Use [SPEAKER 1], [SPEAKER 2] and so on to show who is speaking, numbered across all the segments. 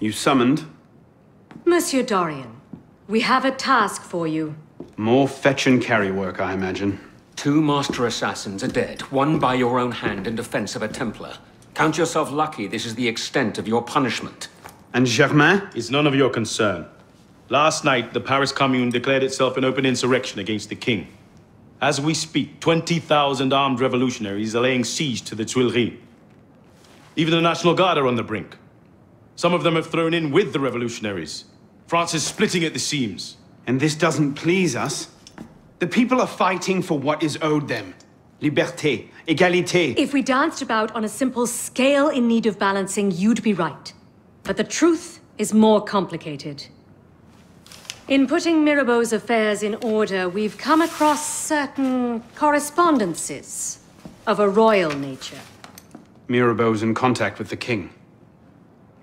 [SPEAKER 1] You summoned?
[SPEAKER 2] Monsieur Dorian, we have a task for you.
[SPEAKER 1] More fetch and carry work, I imagine.
[SPEAKER 3] Two master assassins are dead, one by your own hand in defense of a Templar. Count yourself lucky this is the extent of your punishment.
[SPEAKER 1] And Germain?
[SPEAKER 4] Is none of your concern. Last night, the Paris Commune declared itself an open insurrection against the king. As we speak, 20,000 armed revolutionaries are laying siege to the Tuileries. Even the National Guard are on the brink. Some of them have thrown in with the revolutionaries. France is splitting at the seams.
[SPEAKER 1] And this doesn't please us? The people are fighting for what is owed them. Liberté, égalité.
[SPEAKER 2] If we danced about on a simple scale in need of balancing, you'd be right. But the truth is more complicated. In putting Mirabeau's affairs in order, we've come across certain correspondences of a royal nature.
[SPEAKER 1] Mirabeau's in contact with the king.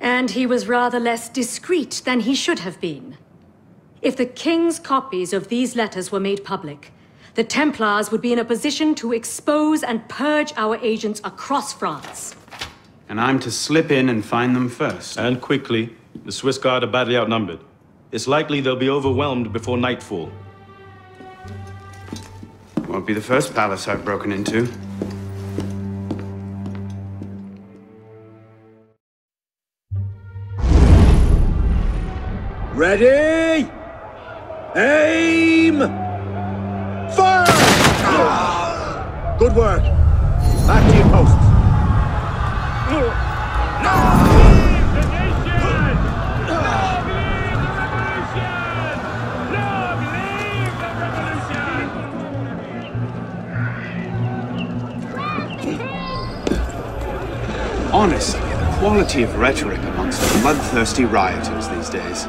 [SPEAKER 2] And he was rather less discreet than he should have been. If the king's copies of these letters were made public, the Templars would be in a position to expose and purge our agents across France.
[SPEAKER 1] And I'm to slip in and find them first.
[SPEAKER 4] And quickly. The Swiss Guard are badly outnumbered. It's likely they'll be overwhelmed before nightfall.
[SPEAKER 1] Won't be the first palace I've broken into.
[SPEAKER 5] Ready! Aim! Fire! Ah! Good work. Back to your posts.
[SPEAKER 1] Honestly, the quality of rhetoric amongst the bloodthirsty rioters these days.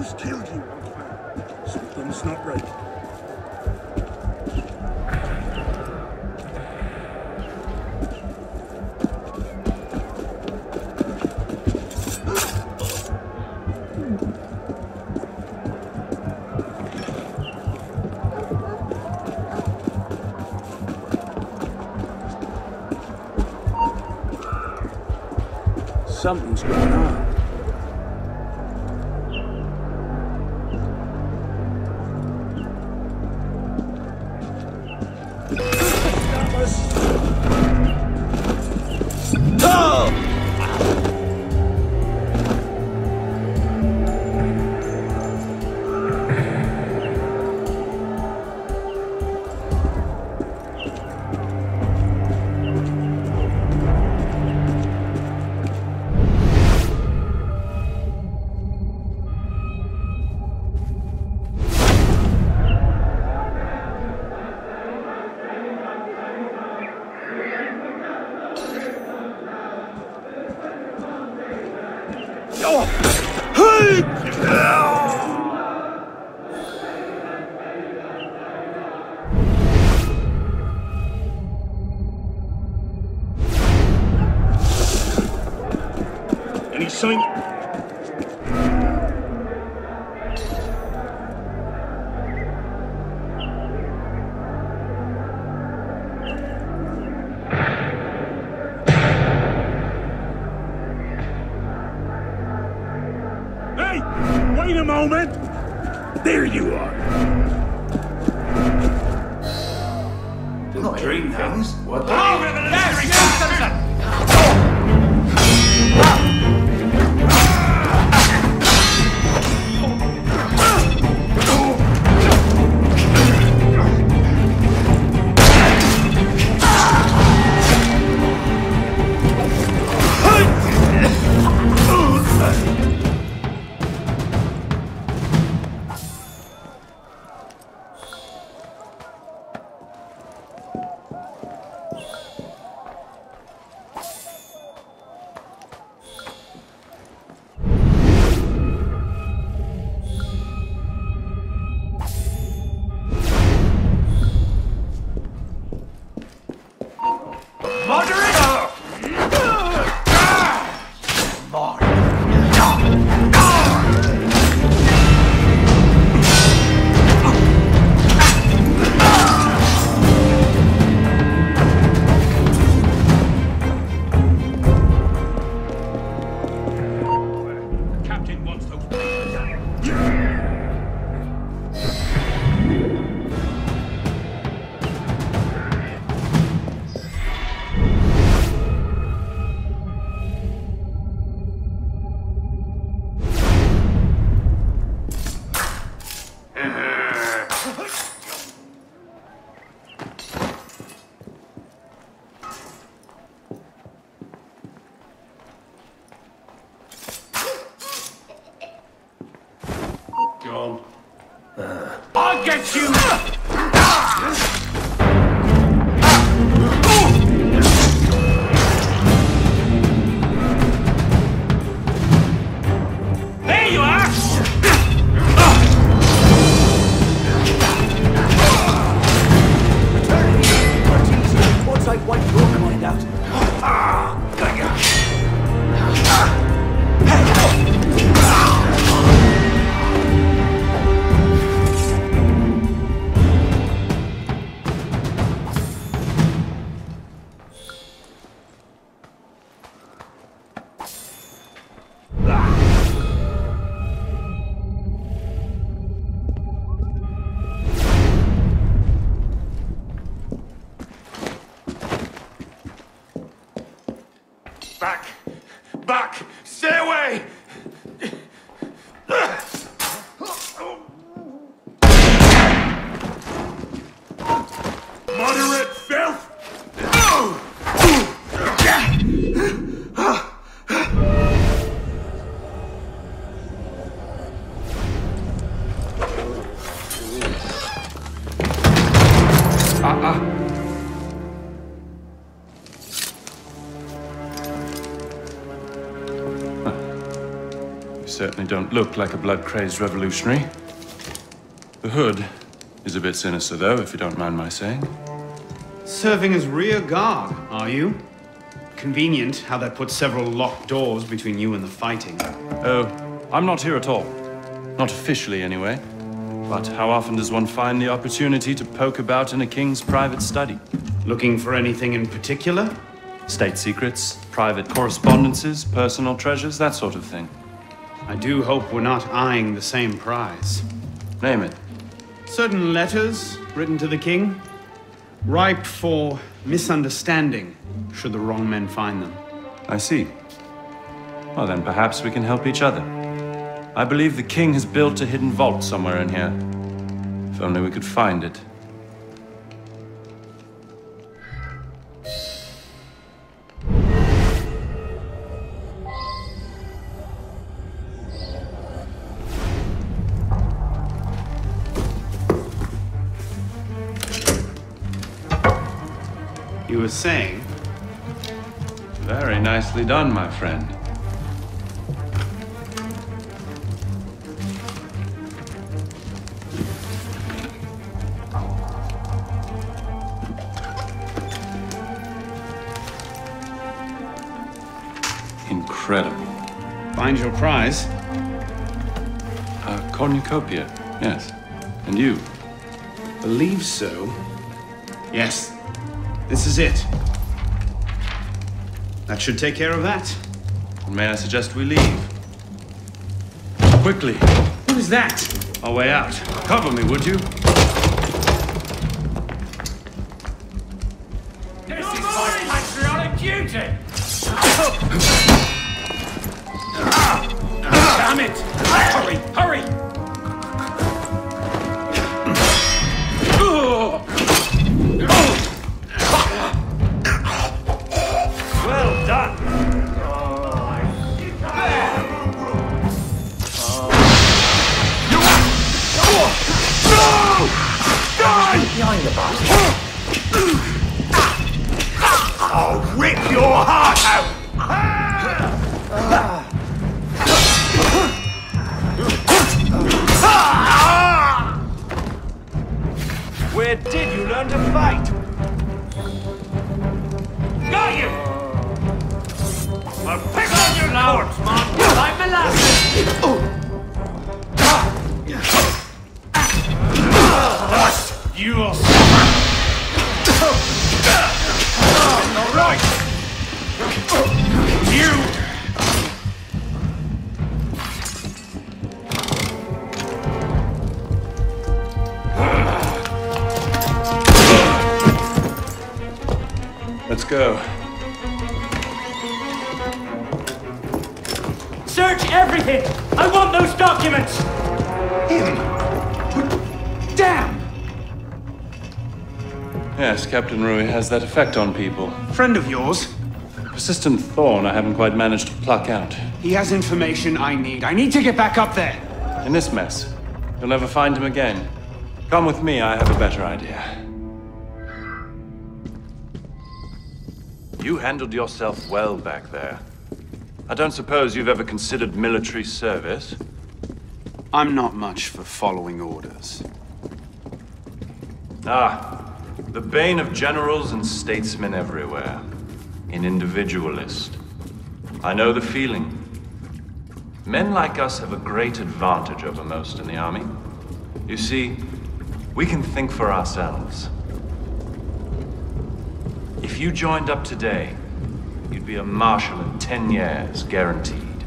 [SPEAKER 5] Who's killed you? Something's not right. Something's going on. Moment! There you are.
[SPEAKER 1] Stay away! Moderate
[SPEAKER 6] don't look like a blood-crazed revolutionary. The hood is a bit sinister, though, if you don't mind my saying.
[SPEAKER 1] Serving as rear guard, are you? Convenient how that puts several locked doors between you and the fighting.
[SPEAKER 6] Oh, I'm not here at all. Not officially, anyway. But how often does one find the opportunity to poke about in a king's private study?
[SPEAKER 1] Looking for anything in particular?
[SPEAKER 6] State secrets, private correspondences, personal treasures, that sort of thing.
[SPEAKER 1] I do hope we're not eyeing the same prize.
[SPEAKER 6] Name it.
[SPEAKER 1] Certain letters written to the king, ripe for misunderstanding should the wrong men find them.
[SPEAKER 6] I see. Well, then perhaps we can help each other. I believe the king has built a hidden vault somewhere in here. If only we could find it.
[SPEAKER 1] Were saying,
[SPEAKER 6] Very nicely done, my friend. Incredible.
[SPEAKER 1] find your prize.
[SPEAKER 6] A cornucopia, yes. And you?
[SPEAKER 1] Believe so. Yes, this is it. That should take care of that.
[SPEAKER 6] May I suggest we leave? Quickly,
[SPEAKER 1] Who is that?
[SPEAKER 6] our way out. Cover me, would you?
[SPEAKER 7] Search everything! I want those documents!
[SPEAKER 1] Him! Damn!
[SPEAKER 6] Yes, Captain Rouille has that effect on people.
[SPEAKER 1] Friend of yours.
[SPEAKER 6] Persistent thorn I haven't quite managed to pluck out.
[SPEAKER 1] He has information I need. I need to get back up there.
[SPEAKER 6] In this mess, You'll never find him again. Come with me, I have a better idea. You handled yourself well back there. I don't suppose you've ever considered military service?
[SPEAKER 1] I'm not much for following orders.
[SPEAKER 6] Ah, the bane of generals and statesmen everywhere. An individualist. I know the feeling. Men like us have a great advantage over most in the army. You see, we can think for ourselves. If you joined up today, you'd be a marshal in ten years, guaranteed.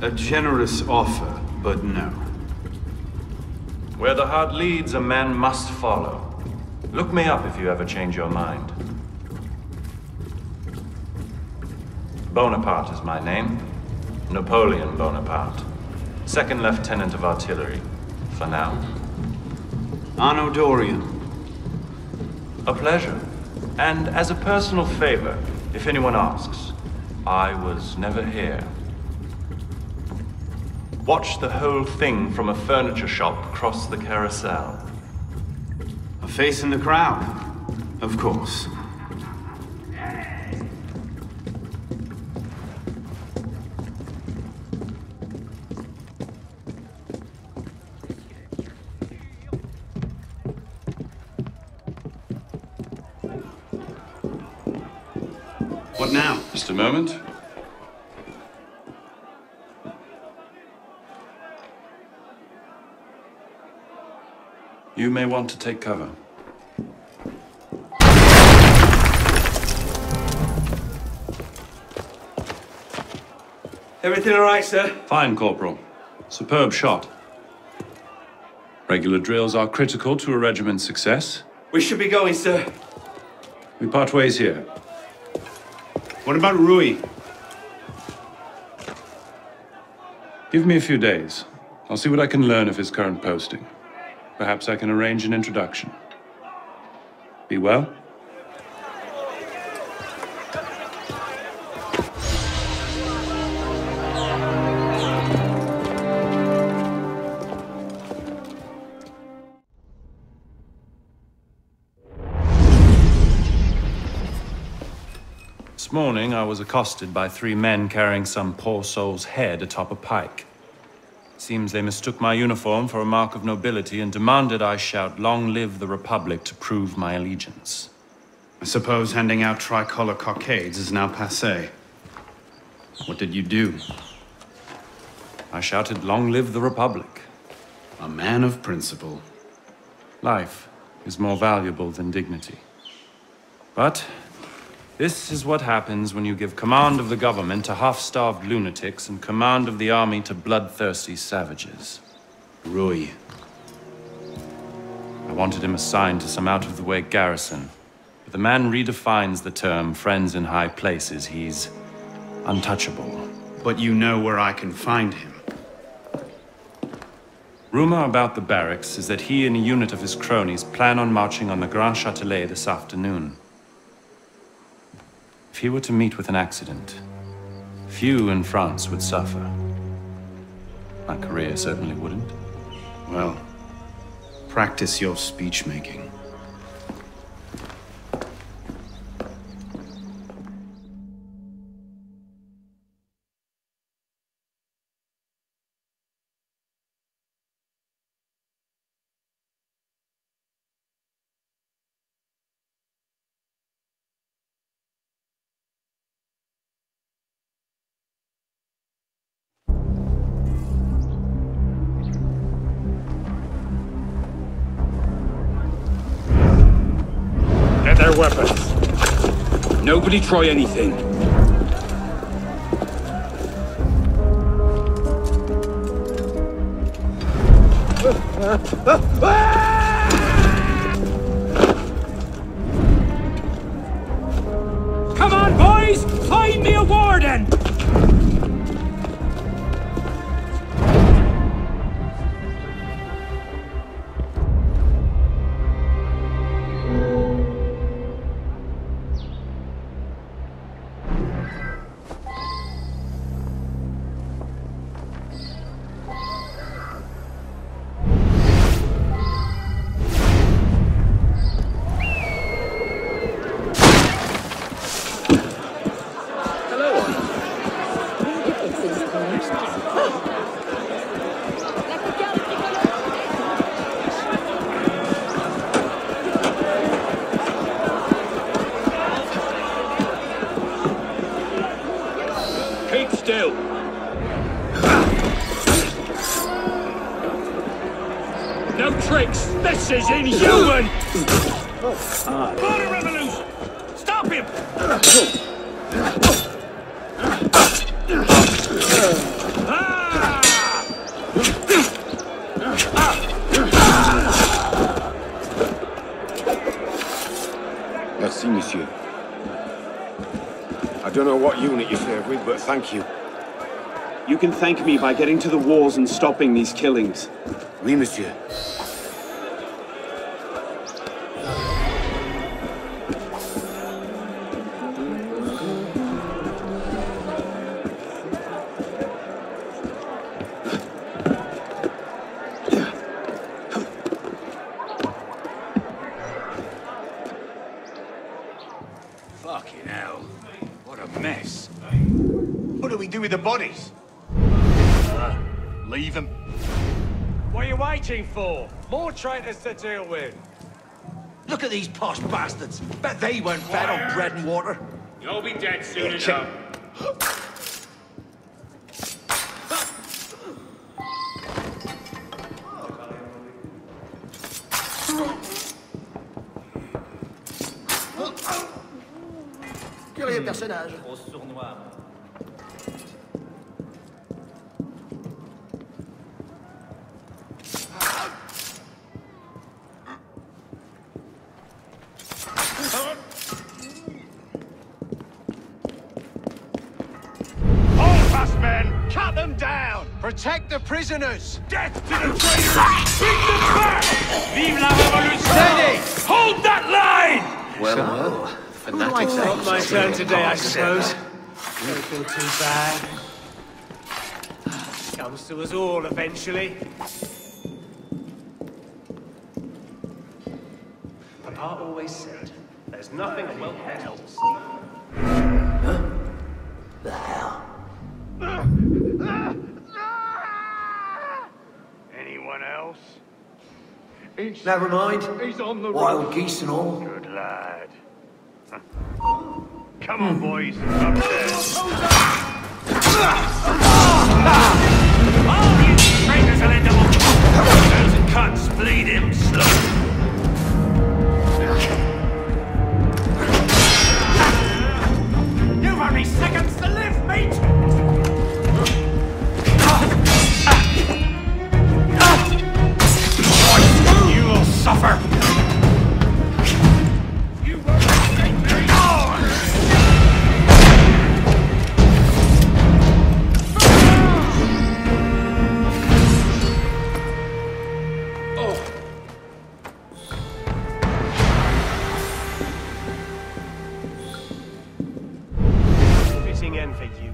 [SPEAKER 1] A generous offer, but no.
[SPEAKER 6] Where the heart leads, a man must follow. Look me up if you ever change your mind. Bonaparte is my name. Napoleon Bonaparte. Second Lieutenant of Artillery. For now.
[SPEAKER 1] Arno Dorian.
[SPEAKER 6] A pleasure. And as a personal favor, if anyone asks, I was never here. Watch the whole thing from a furniture shop across the carousel.
[SPEAKER 1] A face in the crowd. Of course. What now?
[SPEAKER 6] Just a moment. You may want to take cover.
[SPEAKER 8] Everything all right, sir?
[SPEAKER 6] Fine, Corporal. Superb shot. Regular drills are critical to a regiment's success.
[SPEAKER 8] We should be going, sir.
[SPEAKER 6] We part ways here.
[SPEAKER 1] What about Rouille?
[SPEAKER 6] Give me a few days. I'll see what I can learn of his current posting. Perhaps I can arrange an introduction. Be well. This morning, I was accosted by three men carrying some poor soul's head atop a pike. Seems they mistook my uniform for a mark of nobility and demanded I shout, Long live the Republic, to prove my allegiance.
[SPEAKER 1] I suppose handing out tricolor cockades is now passe. What did you do?
[SPEAKER 6] I shouted, Long live the Republic.
[SPEAKER 1] A man of principle.
[SPEAKER 6] Life is more valuable than dignity. But this is what happens when you give command of the government to half-starved lunatics and command of the army to bloodthirsty savages.
[SPEAKER 1] Rouille.
[SPEAKER 6] I wanted him assigned to some out-of-the-way garrison. But the man redefines the term friends in high places. He's untouchable.
[SPEAKER 1] But you know where I can find him.
[SPEAKER 6] Rumor about the barracks is that he and a unit of his cronies plan on marching on the Grand Châtelet this afternoon. If he were to meet with an accident, few in France would suffer. My career certainly wouldn't.
[SPEAKER 1] Well, practice your speech making.
[SPEAKER 9] Get weapons. Nobody try anything. Come on, boys! Find me a warden! Is inhuman! Border revolution! Stop him!
[SPEAKER 10] Merci, monsieur. I don't know what unit you serve with, but thank you.
[SPEAKER 1] You can thank me by getting to the walls and stopping these killings.
[SPEAKER 10] Oui, monsieur.
[SPEAKER 9] Fucking hell. What a mess.
[SPEAKER 11] What do we do with the bodies?
[SPEAKER 9] Uh, leave them.
[SPEAKER 11] What are you waiting for? More traitors to deal with.
[SPEAKER 8] Look at these posh bastards. Bet they weren't fed on bread and water.
[SPEAKER 9] You'll be dead soon
[SPEAKER 11] check-
[SPEAKER 9] enough.
[SPEAKER 11] Hold fast! Cut them down! Protect the prisoners! Death to the traitors! Bring them back!
[SPEAKER 9] Vive la révolution! Steady! Hold that line!
[SPEAKER 8] Well, well. Fanatics.
[SPEAKER 11] Not my turn today, I suppose. Don't feel too bad. Comes to us all eventually. Papa always said, there's nothing a well-fed helps.
[SPEAKER 8] The hell?
[SPEAKER 11] Anyone else?
[SPEAKER 8] Never mind.
[SPEAKER 11] He's on the road.
[SPEAKER 8] Wild geese and all.
[SPEAKER 11] Good lad. Come on, boys. Upstairs.
[SPEAKER 9] All you traitors will end up Those cuts bleed him slow. You've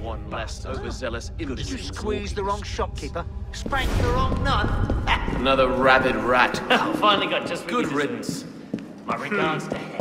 [SPEAKER 11] one less overzealous
[SPEAKER 8] You
[SPEAKER 11] imbecile.
[SPEAKER 8] squeezed the wrong shopkeeper. Spanked the wrong nun.
[SPEAKER 12] Another rabid rat.
[SPEAKER 9] Finally got just
[SPEAKER 12] Good riddance.
[SPEAKER 9] My regards
[SPEAKER 1] hmm.
[SPEAKER 9] to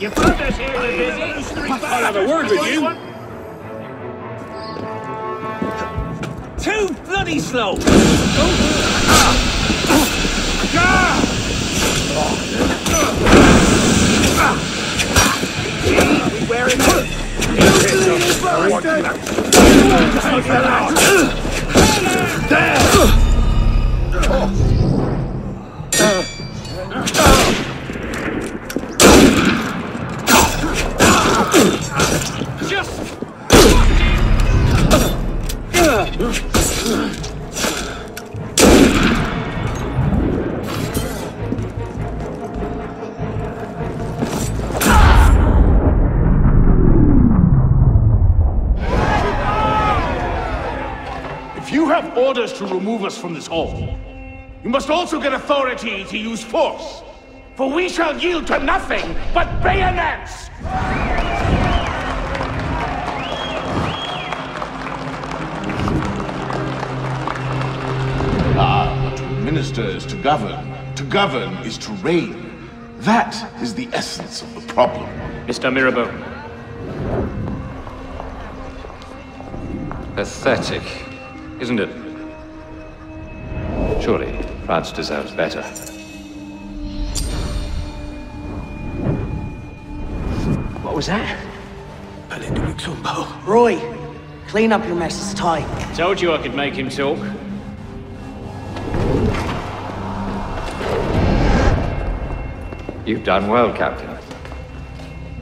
[SPEAKER 9] Warden! You found us here busy. I'll have a word with you. Too bloody slow. Just
[SPEAKER 11] Move us from this hall. You must also get authority to use force, for we shall yield to nothing but bayonets!
[SPEAKER 10] Ah, but to minister is to govern. To govern is to reign. That is the essence of the problem.
[SPEAKER 13] Mr. Mirabeau.
[SPEAKER 14] Pathetic, isn't it? Surely, France deserves better.
[SPEAKER 5] What was that? Roy, clean up your mess, it's time.
[SPEAKER 13] Told you I could make him talk.
[SPEAKER 14] You've done well, Captain.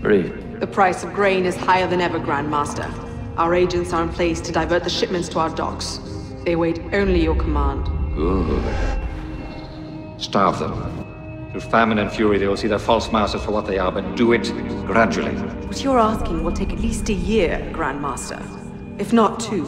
[SPEAKER 14] Read.
[SPEAKER 15] The price of grain is higher than ever, Grandmaster. Our agents are in place to divert the shipments to our docks. They wait only your command.
[SPEAKER 14] Good. Starve them. Through famine and fury, they will see their false masters for what they are, but do it gradually.
[SPEAKER 15] What you're asking will take at least a year, Grandmaster. If not two.